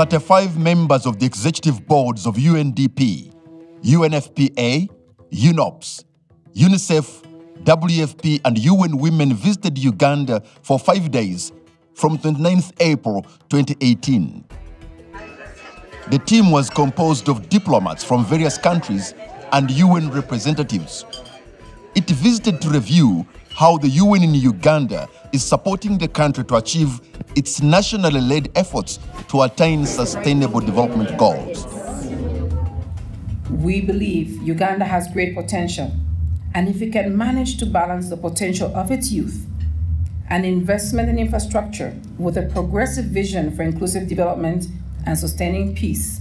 35 members of the executive boards of UNDP, UNFPA, UNOPS, UNICEF, WFP, and UN Women visited Uganda for five days from 29th April 2018. The team was composed of diplomats from various countries and UN representatives. It visited to review how the UN in Uganda is supporting the country to achieve its nationally led efforts to attain sustainable development goals. We believe Uganda has great potential, and if it can manage to balance the potential of its youth and investment in infrastructure with a progressive vision for inclusive development and sustaining peace,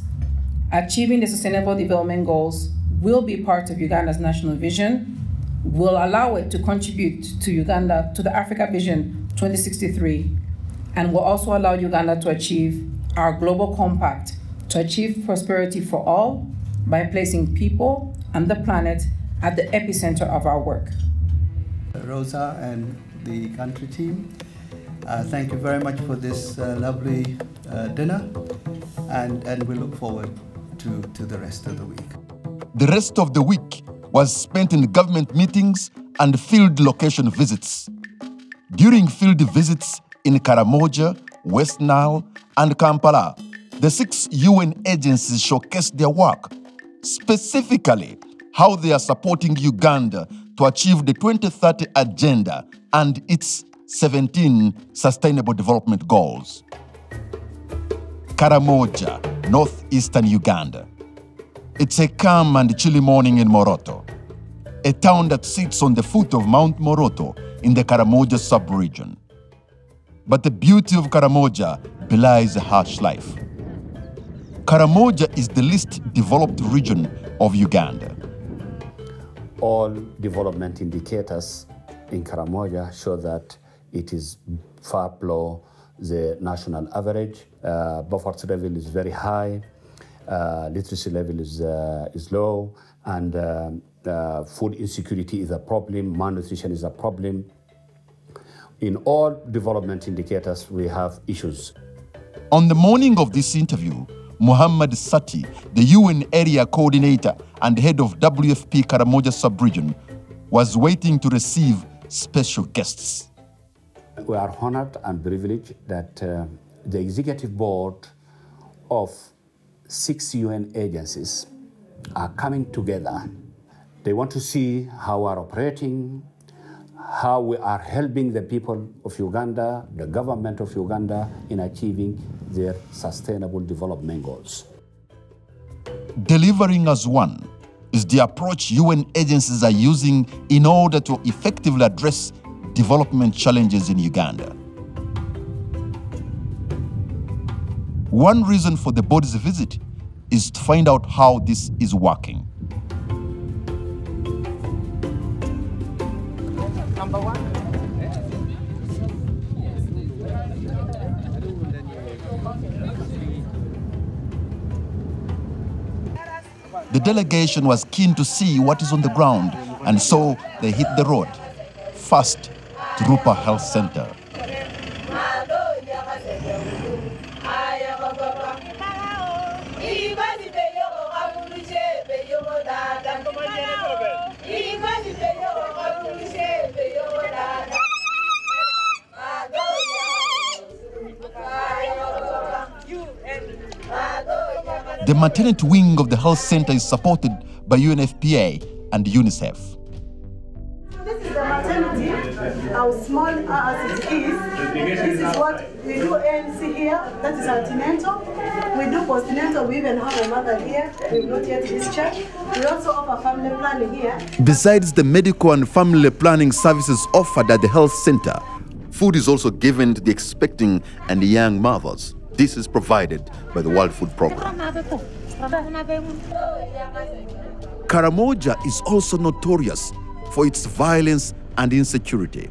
achieving the Sustainable Development Goals will be part of Uganda's national vision, will allow it to contribute to Uganda to the Africa Vision 2063, and will also allow Uganda to achieve our global compact to achieve prosperity for all by placing people and the planet at the epicenter of our work. Rosa and the country team, uh, thank you very much for this uh, lovely uh, dinner, and, and we look forward to, to the rest of the week. The rest of the week was spent in government meetings and field location visits. During field visits in Karamoja, West Nile, and Kampala, the six UN agencies showcased their work, specifically how they are supporting Uganda to achieve the 2030 Agenda and its 17 Sustainable Development Goals. Karamoja, northeastern Uganda. It's a calm and chilly morning in Moroto, a town that sits on the foot of Mount Moroto in the Karamoja sub-region. But the beauty of Karamoja belies a harsh life. Karamoja is the least developed region of Uganda. All development indicators in Karamoja show that it is far below the national average. Uh, poverty level is very high, literacy level is, uh, is low, and uh, food insecurity is a problem, malnutrition is a problem. In all development indicators, we have issues. On the morning of this interview, Muhammad Sati, the UN area coordinator and head of WFP Karamoja sub-region, was waiting to receive special guests. We are honored and privileged that uh, the executive board of six UN agencies are coming together. They want to see how we are operating, how we are helping the people of Uganda, the government of Uganda, in achieving their sustainable development goals. Delivering as one is the approach UN agencies are using in order to effectively address development challenges in Uganda. One reason for the body's visit is to find out how this is working. Number one. The delegation was keen to see what is on the ground, and so they hit the road. First, to Rupa Health Center. The maternity wing of the health center is supported by UNFPA and UNICEF. This is the maternity, how small uh, as it is. This is what we do ANC here, that is antenatal. We do postnatal, we even have a mother here, we've not yet discharged. We also offer family planning here. Besides the medical and family planning services offered at the health center, food is also given to the expecting and the young mothers. This is provided by the World Food Program. Karamoja is also notorious for its violence and insecurity.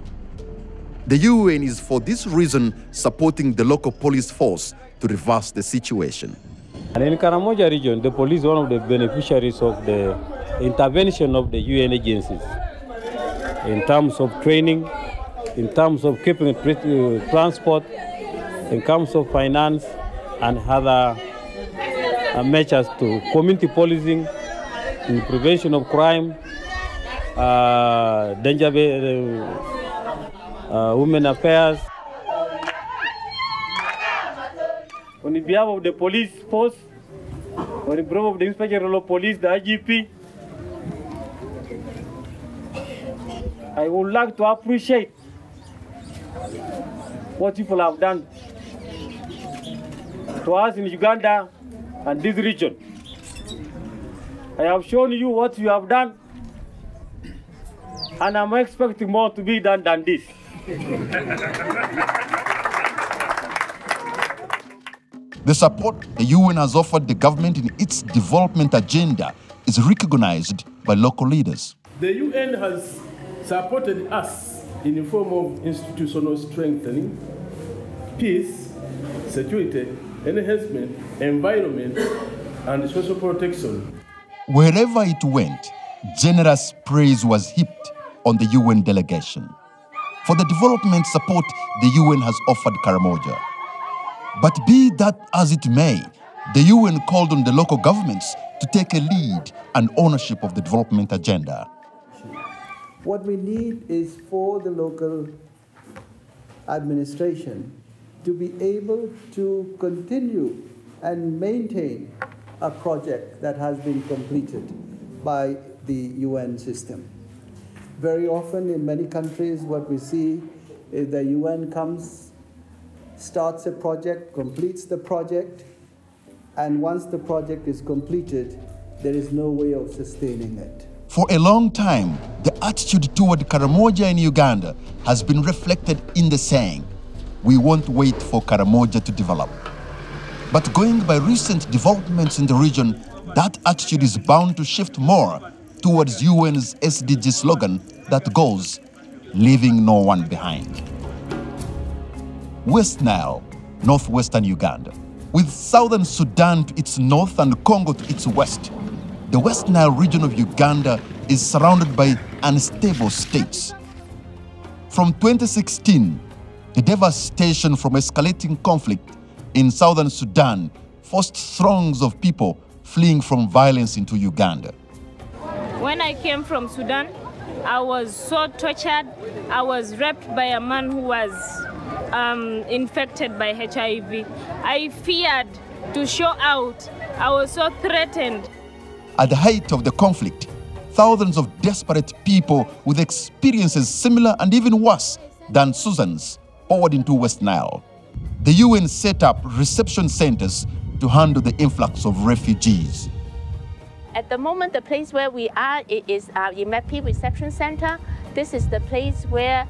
The UN is for this reason supporting the local police force to reverse the situation. And in Karamoja region, the police one of the beneficiaries of the intervention of the UN agencies in terms of training, in terms of keeping uh, transport, in terms of finance, and other uh, measures to community policing, in prevention of crime, uh, danger, uh, uh, women affairs. On behalf of the police force, on behalf of the Inspector General of Police, the IGP, I would like to appreciate what people have done to us in Uganda and this region. I have shown you what you have done, and I'm expecting more to be done than this. The support the UN has offered the government in its development agenda is recognized by local leaders. The UN has supported us in the form of institutional strengthening, peace, security, enhancement, environment, and social protection. Wherever it went, generous praise was heaped on the UN delegation for the development support the UN has offered Karamoja. But be that as it may, the UN called on the local governments to take a lead and ownership of the development agenda. What we need is for the local administration to be able to continue and maintain a project that has been completed by the UN system. Very often in many countries, what we see is the UN comes, starts a project, completes the project, and once the project is completed, there is no way of sustaining it. For a long time, the attitude toward Karamoja in Uganda has been reflected in the saying, we won't wait for Karamoja to develop. But going by recent developments in the region, that attitude is bound to shift more towards UN's SDG slogan that goes, leaving no one behind. West Nile, northwestern Uganda, with southern Sudan to its north and Congo to its west, the West Nile region of Uganda is surrounded by unstable states. From 2016, the devastation from escalating conflict in southern Sudan forced throngs of people fleeing from violence into Uganda. When I came from Sudan, I was so tortured. I was raped by a man who was um, infected by HIV. I feared to show out. I was so threatened. At the height of the conflict, thousands of desperate people with experiences similar and even worse than Susan's poured into West Nile. The UN set up reception centers to handle the influx of refugees. At the moment, the place where we are is our Imvepi Reception Center. This is the place where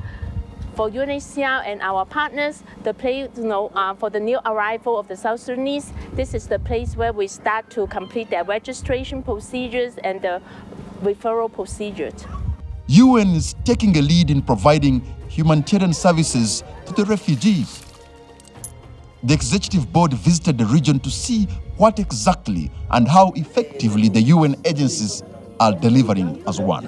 for UNHCR and our partners, the place, you know, uh, for the new arrival of the South Sudanese, this is the place where we start to complete their registration procedures and the referral procedures. UN is taking a lead in providing humanitarian services to the refugees. The executive board visited the region to see what exactly and how effectively the UN agencies are delivering as one.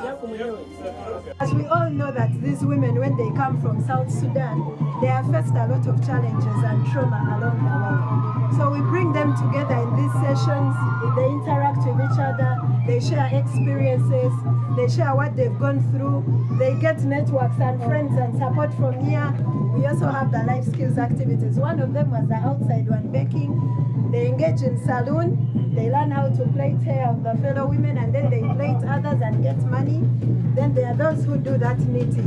As we all know that these women, when they come from South Sudan, they have faced a lot of challenges and trauma along the way. So we bring them together in these sessions, they interact with each other, they share experiences, they share what they've gone through, they get networks and friends and support from here. We also have the life skills activities. One of them was the outside one, baking. They engage in saloon, they learn how to plait hair of the fellow women and then they plait others and get money. Then there are those who do that knitting.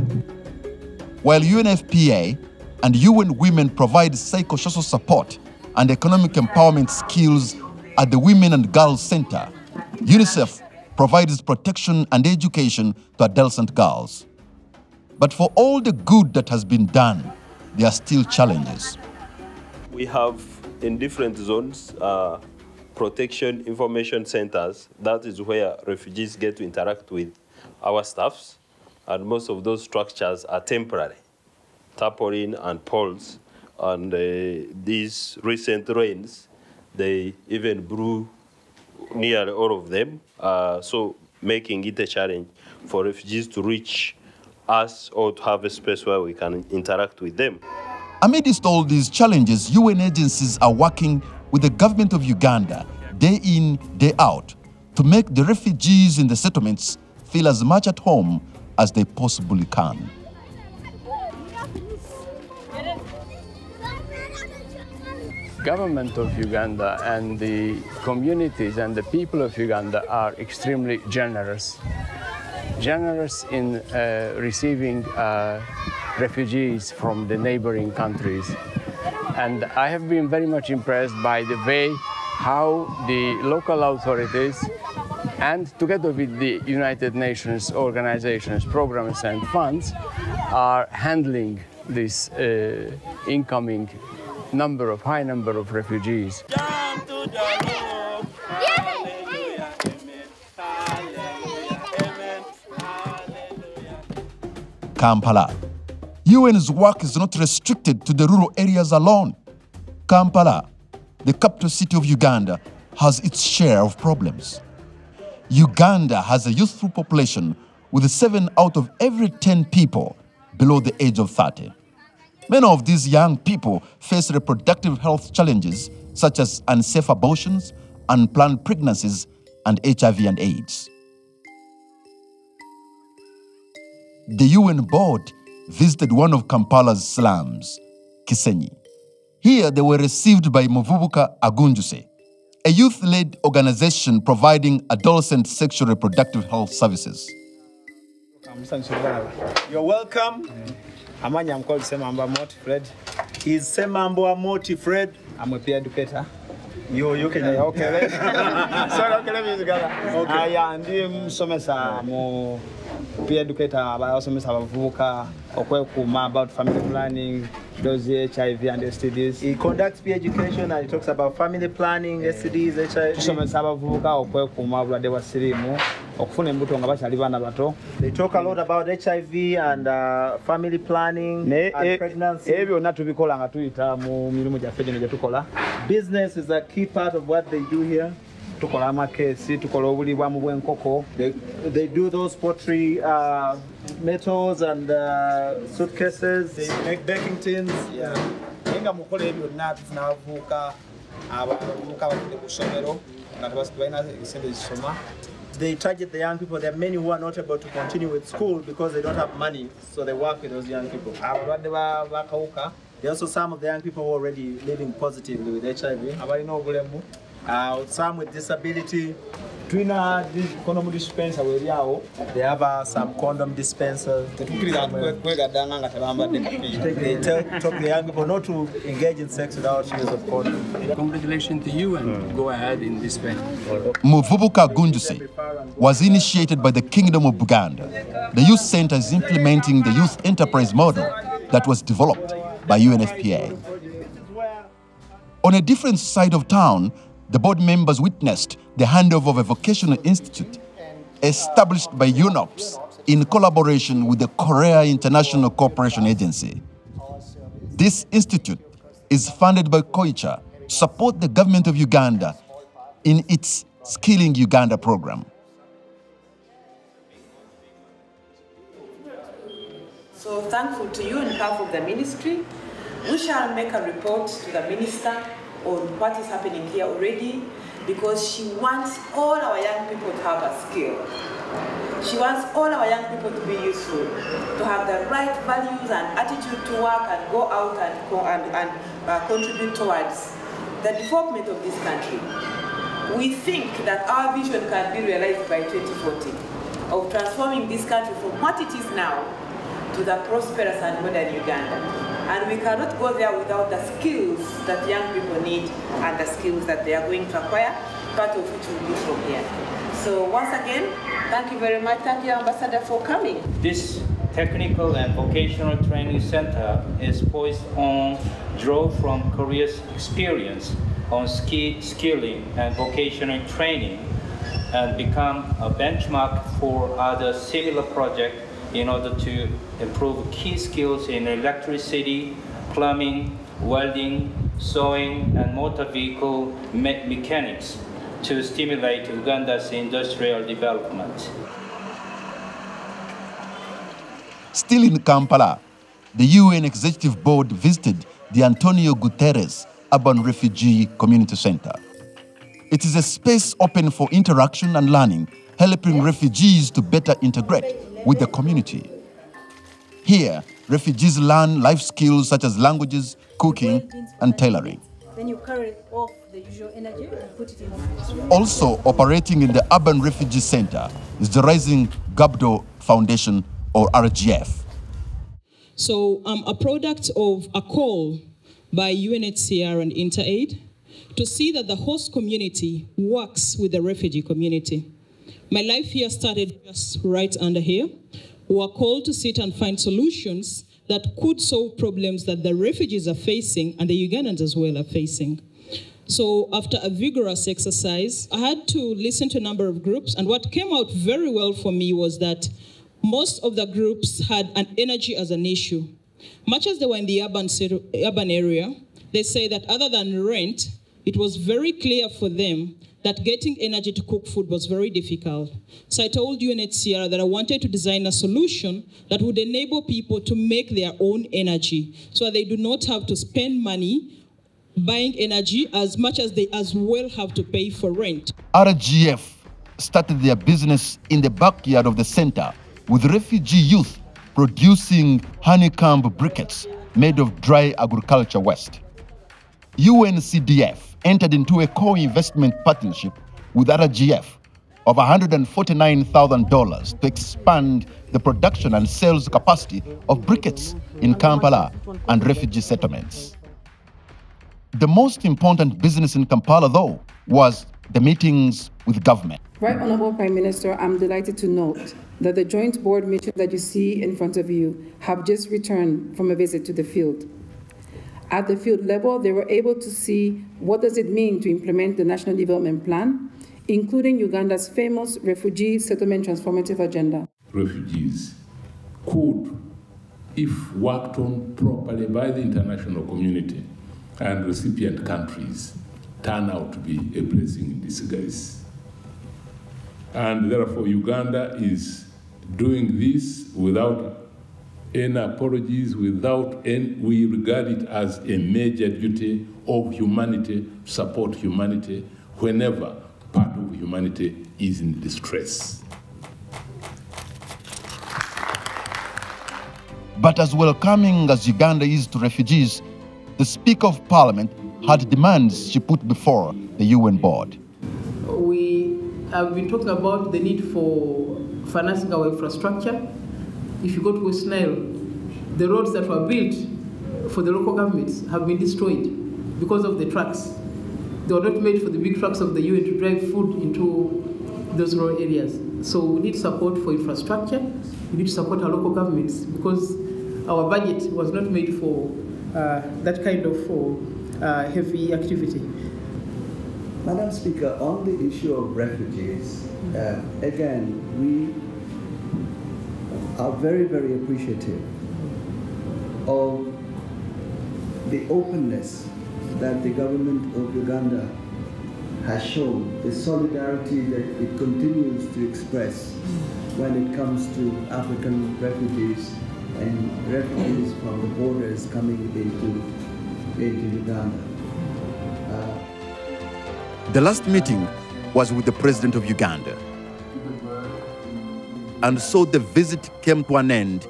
While UNFPA and UN Women provide psychosocial support and economic empowerment skills at the Women and Girls Center, UNICEF provides protection and education to adolescent girls. But for all the good that has been done, there are still challenges. We have in different zones uh, protection information centers. That is where refugees get to interact with our staffs, and most of those structures are temporary, tarpaulin and poles. And uh, these recent rains, they even blew nearly all of them, uh, so making it a challenge for refugees to reach us or to have a space where we can interact with them. Amidst all these challenges, UN agencies are working with the government of Uganda day in, day out to make the refugees in the settlements feel as much at home as they possibly can. government of Uganda and the communities and the people of Uganda are extremely generous. Generous in uh, receiving uh, refugees from the neighboring countries. And I have been very much impressed by the way how the local authorities and together with the United Nations organizations, programs and funds are handling this uh, incoming number of high number of refugees. Kampala. UN's work is not restricted to the rural areas alone. Kampala, the capital city of Uganda, has its share of problems. Uganda has a youthful population with 7 out of every 10 people below the age of 30. Many of these young people face reproductive health challenges such as unsafe abortions, unplanned pregnancies, and HIV and AIDS. The UN board visited one of Kampala's slums, Kisenyi. Here they were received by Muvubuka Agunjuse, a youth-led organization providing adolescent sexual reproductive health services. You're welcome. Amanya, I'm called Semamba Moti Fred. He's Semamba Moti Fred? I'm a peer educator. You, you can. Okay, okay. Sorry, okay, let me together. Okay. I am ndiye msomesa mu peer educator abayasomesa abavubuka okwekuuma about family planning those HIV and STDs. He conducts peer education and he talks about family planning, STDs, HIV. tusomesa abavubuka okwekuuma obulwadde bwa siriimu okufuna embuto nga bakyali baana bato They talk a lot about HIV and uh, family planning naye and e- pregnancy. ebyo byonna tubikola nga tuyita mu mirimu gyaffe gino gye tukola Business is a key part of what they do here. Tukola amakeesi tukola obulibwamu bw'enkoko They, they do those pottery uh, metals and uh, suitcases. They make baking tins. Yeah. naye nga mukola ebyo byonna tufuna abavubuka abavubuka abagende ku ssomero nga tebalina esente zisoma They target the young people. There are many who are not able to continue with school because they don't have money, so they work with those young people. abalwadde ba- b'akawuka There are also some of the young people who are already living positively with HIV. Abalina obulemu Uh, some with disability. tulina condom dispenser weeri awo They have uh, some condom dispensers. tetukkiriza bantu kwegaddanga nga tebambadde They tell, talk the young people not to engage in sex without use of condom. Congratulations to you and go ahead in this way. Muvubuka Gunjuse was initiated by the Kingdom of Buganda. The youth center is implementing the youth enterprise model that was developed by UNFPA. On a different side of town, the board members witnessed the handover of a vocational institute established by UNOPS in collaboration with the Korea International Cooperation Agency. This institute is funded by KOICA to support the government of Uganda in its Skilling Uganda program. So thankful to you in behalf of the ministry. We shall make a report to the minister on what is happening here already because she wants all our young people to have a skill. She wants all our young people to be useful, to have the right values and attitude to work and go out and, and, and uh, contribute towards the development of this country. We think that our vision can be realized by 2040 of transforming this country from what it is now to the prosperous and modern Uganda. And we cannot go there without the skills that young people need and the skills that they are going to acquire, part of which will be from here. So once again, thank you very much. Thank you, Ambassador, for coming. This technical and vocational training center is poised on draw from Korea's experience on ski skilling and vocational training and become a benchmark for other similar projects in order to improve key skills in electricity, plumbing, welding, sewing, and motor vehicle me- mechanics to stimulate Uganda's industrial development. Still in Kampala, the UN Executive Board visited the Antonio Guterres Urban Refugee Community Center. It is a space open for interaction and learning, helping refugees to better integrate with the community. Here, refugees learn life skills such as languages, cooking, and tailoring. Then you carry off the usual energy and put it in. Also operating in the Urban Refugee Center is the Rising Gabdho Foundation, or RGF. So I'm a product of a call by UNHCR and InterAid to see that the host community works with the refugee community. My life here started just right under here. We were called to sit and find solutions that could solve problems that the refugees are facing and the Ugandans as well are facing. So after a vigorous exercise, I had to listen to a number of groups, and what came out very well for me was that most of the groups had an energy as an issue. Much as they were in the urban, urban area, they say that other than rent, it was very clear for them that getting energy to cook food was very difficult. So I told UNHCR that I wanted to design a solution that would enable people to make their own energy so they do not have to spend money buying energy as much as they as well have to pay for rent. RGF started their business in the backyard of the center with refugee youth producing honeycomb briquettes made of dry agriculture waste. UNCDF entered into a co-investment partnership with RGF of $149,000 to expand the production and sales capacity of briquettes in Kampala and refugee settlements. The most important business in Kampala, though, was the meetings with government. Right Honorable Prime Minister, I'm delighted to note that the joint board meeting that you see in front of you have just returned from a visit to the field. At the field level, they were able to see what does it mean to implement the National Development Plan, including Uganda's famous Refugee Settlement Transformative Agenda. Refugees could, if worked on properly by the international community and recipient countries, turn out to be a blessing in disguise. And therefore, Uganda is doing this without any apologies, without any, we regard it as a major duty of humanity, to support humanity whenever part of humanity is in distress. But as welcoming as Uganda is to refugees, the Speaker of Parliament had demands she put before the UN board. We have been talking about the need for financing our infrastructure. If you go to West Nile, the roads that were built for the local governments have been destroyed because of the trucks. They were not made for the big trucks of the UN to drive food into those rural areas. So we need support for infrastructure. We need to support our local governments because our budget was not made for uh, that kind of uh, heavy activity. Madam Speaker, on the issue of refugees, uh, again, we are very, very appreciative of the openness that the government of Uganda has shown, the solidarity that it continues to express when it comes to African refugees and refugees from the borders coming into, into Uganda. Uh, the last meeting was with the president of Uganda. And so the visit came to an end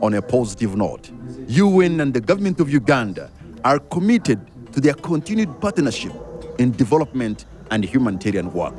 on a positive note. UN and the government of Uganda are committed to their continued partnership in development and humanitarian work.